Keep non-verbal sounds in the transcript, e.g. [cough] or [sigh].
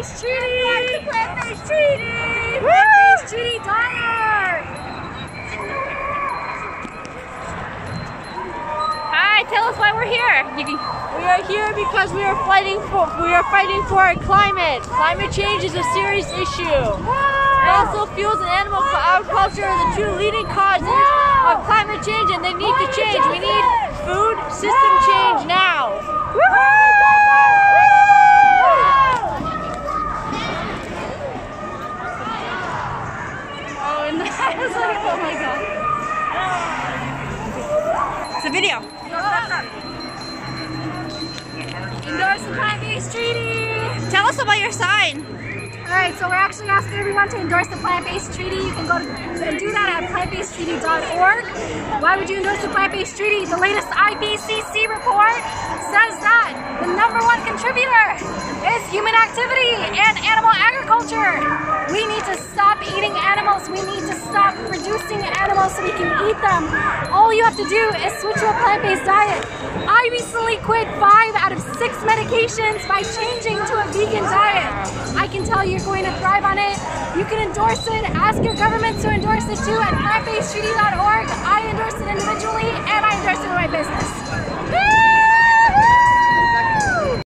Plant-based treaty! Plant-based treaty! Plant-based treaty.org! Hi, tell us why we're here. We are here because we are fighting for we are fighting for our climate. Climate change is a serious issue. Fossil fuels and animal agriculture are the two leading causes of climate change, and they need to change. We need food system change now. oh, [laughs] and that was like, oh my god. It's a video. Endorse the plant-based treaty. Tell us about your sign. All right, so we're actually asking everyone to endorse the plant-based treaty. You can go to and do that at plantbasedtreaty.org. Why would you endorse the plant-based treaty? The latest IPCC report says that the number one contributor stop producing animals so we can eat them. All you have to do is switch to a plant-based diet. I recently quit five out of six medications by changing to a vegan diet. I can tell you're going to thrive on it. You can endorse it. Ask your government to endorse it too at plantbasedtreaty.org. I endorse